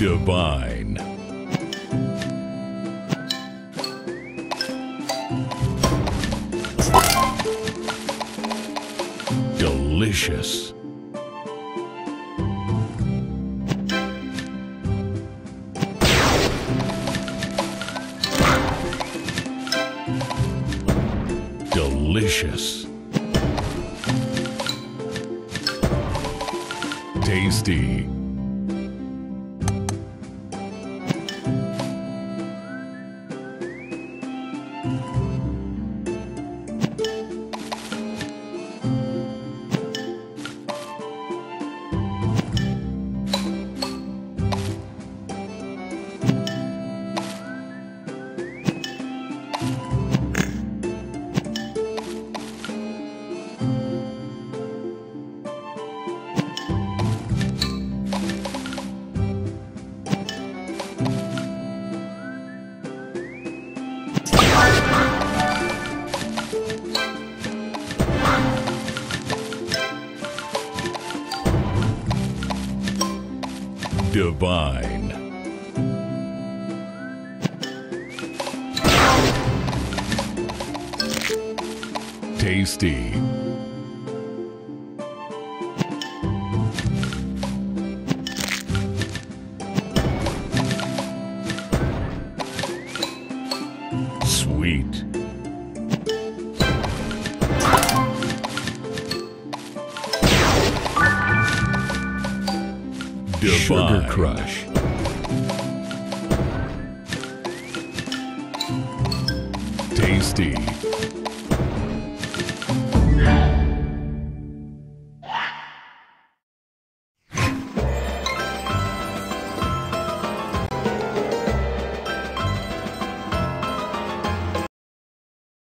Divine. Delicious. Delicious. Tasty. Divine. Tasty. Sweet. Sugar Crush. Tasty.